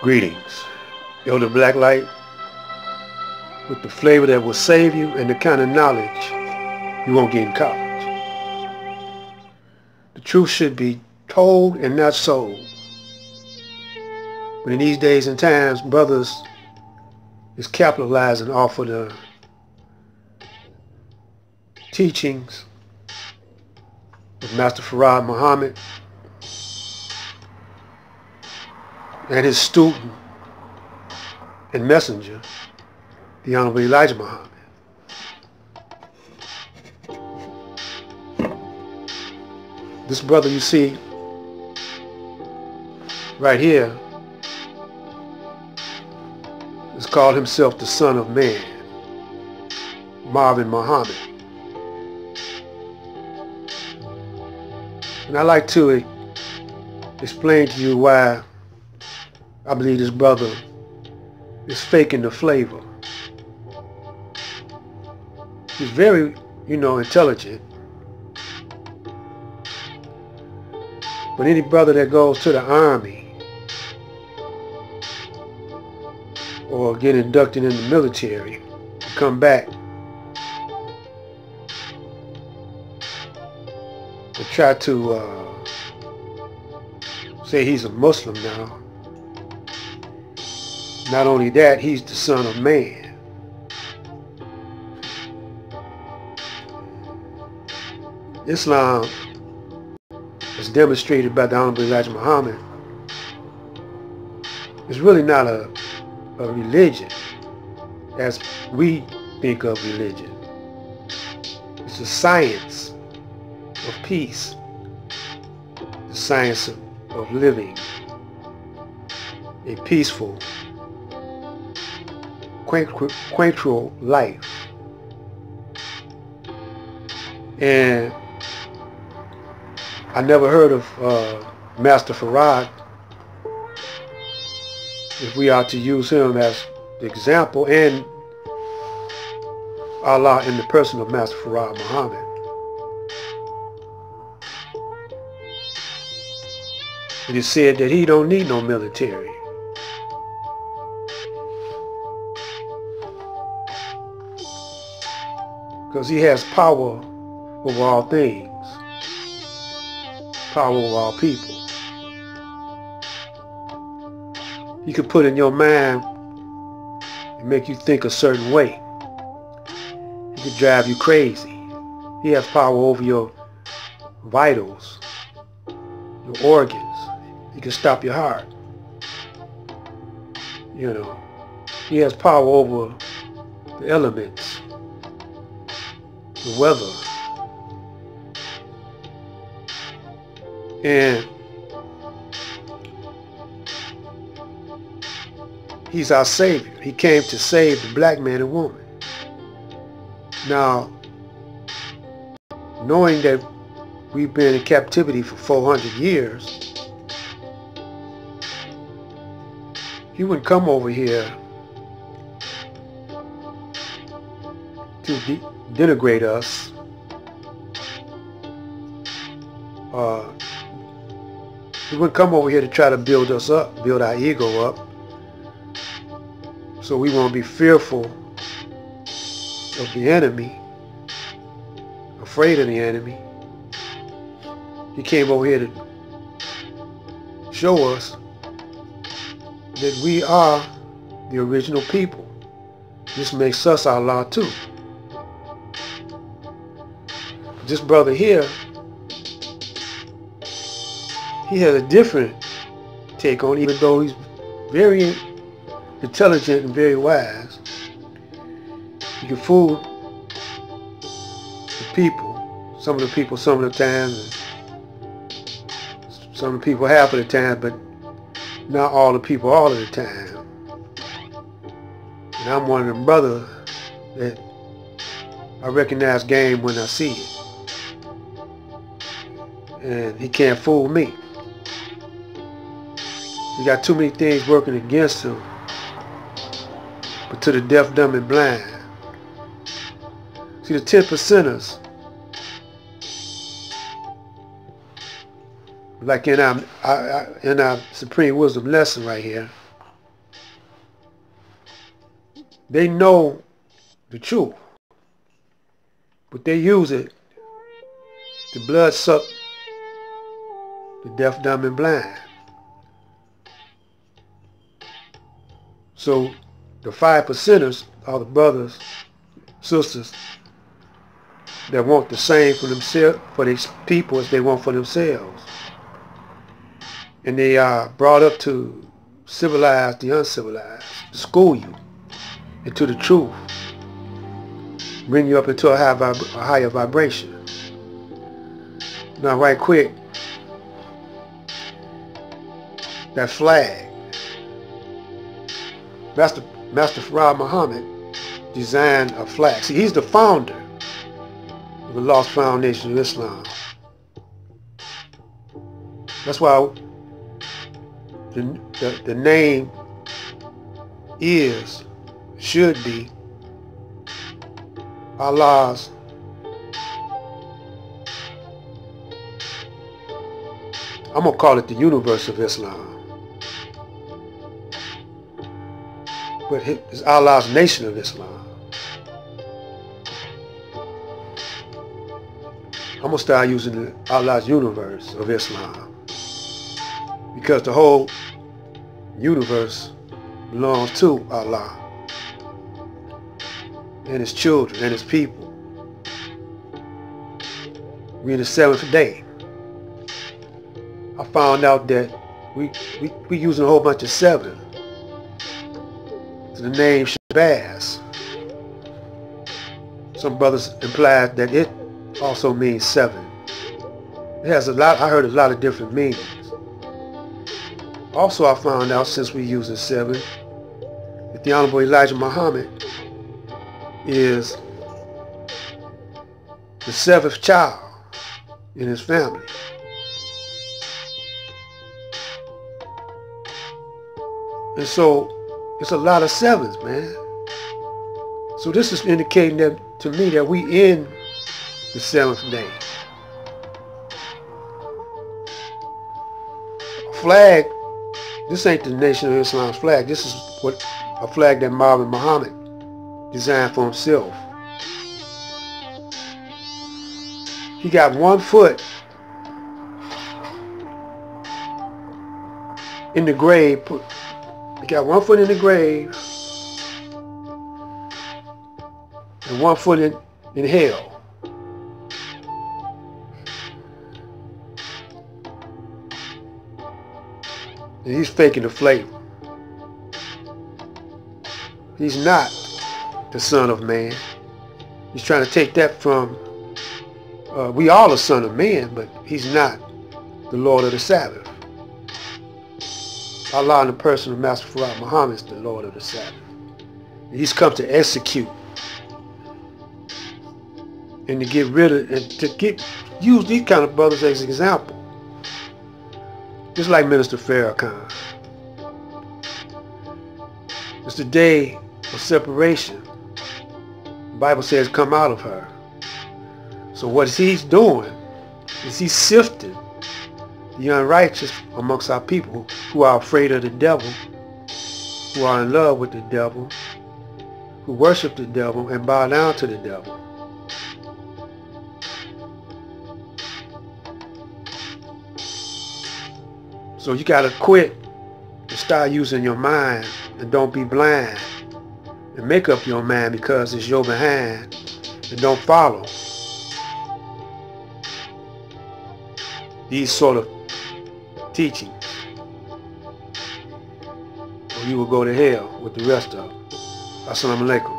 Greetings. Elder Blacklight with the flavor that will save you and the kind of knowledge you won't get in college. The truth should be told and not sold. But in these days and times, brothers is capitalizing off of the teachings of Master Farad Muhammad and his student and messenger, the Honorable Elijah Muhammad. This brother you see right here has called himself the Son of Man, Marvin Muhammad. And I like to explain to you why I believe this brother is faking the flavor. He's very, you know, intelligent. But any brother that goes to the army or get inducted in the military come back and try to uh, say he's a Muslim now not only that, he's the son of man. Islam, as demonstrated by the Honorable Elijah Muhammad, is really not a, a religion as we think of religion. It's a science of peace, the science of, of living a peaceful quaintral life. And I never heard of uh, Master Farad. If we are to use him as the example and Allah in the person of Master Farad Muhammad. It is said that he don't need no military. Because he has power over all things. Power over all people. He can put in your mind and make you think a certain way. He could drive you crazy. He has power over your vitals, your organs. He can stop your heart. You know, he has power over the elements the weather. And he's our Savior. He came to save the black man and woman. Now, knowing that we've been in captivity for 400 years, he wouldn't come over here to denigrate us. Uh, he wouldn't come over here to try to build us up, build our ego up. So we won't be fearful of the enemy, afraid of the enemy. He came over here to show us that we are the original people. This makes us Allah too this brother here, he has a different take on even though he's very intelligent and very wise. He can fool the people, some of the people some of the time, some of the people half of the time, but not all the people all of the time. And I'm one of them brothers that I recognize game when I see it and he can't fool me. He got too many things working against him. But to the deaf, dumb, and blind. See, the 10 percenters, like in our, in our Supreme Wisdom lesson right here, they know the truth, but they use it to blood suck the deaf, dumb, and blind. So the five percenters are the brothers, sisters that want the same for themselves, for these people as they want for themselves. And they are brought up to civilize the uncivilized, to school you into the truth, bring you up into a, vib- a higher vibration. Now, right quick, that flag, Master, Master Farad Muhammad designed a flag. See, he's the founder of the Lost Found Nation of Islam. That's why the, the, the name is, should be, Allah's I'm going to call it the universe of Islam. But it's Allah's nation of Islam. I'm going to start using the Allah's universe of Islam. Because the whole universe belongs to Allah and his children and his people. We're in the seventh day. I found out that we we we using a whole bunch of seven. The name Shabazz. Some brothers implied that it also means seven. It has a lot. I heard a lot of different meanings. Also, I found out since we using seven that the Honorable Elijah Muhammad is the seventh child in his family. And so it's a lot of sevens, man. So this is indicating that to me that we in the seventh day. Flag, this ain't the Nation of Islam's flag. This is what a flag that Marvin Muhammad designed for himself. He got one foot in the grave, he got one foot in the grave and one foot in, in hell. And he's faking the flavor. He's not the son of man. He's trying to take that from, uh, we all are son of man, but he's not the Lord of the Sabbath. Allah in the person of Master Farad Muhammad is the Lord of the Sabbath. He's come to execute and to get rid of and to get use these kind of brothers as an example. Just like Minister Farrakhan. It's the day of separation. The Bible says come out of her. So what he's doing is he's sifting the unrighteous amongst our people who are afraid of the devil, who are in love with the devil, who worship the devil and bow down to the devil. So you got to quit and start using your mind and don't be blind and make up your mind because it's your behind and don't follow these sort of teachings or you will go to hell with the rest of them. Assalamu alaikum.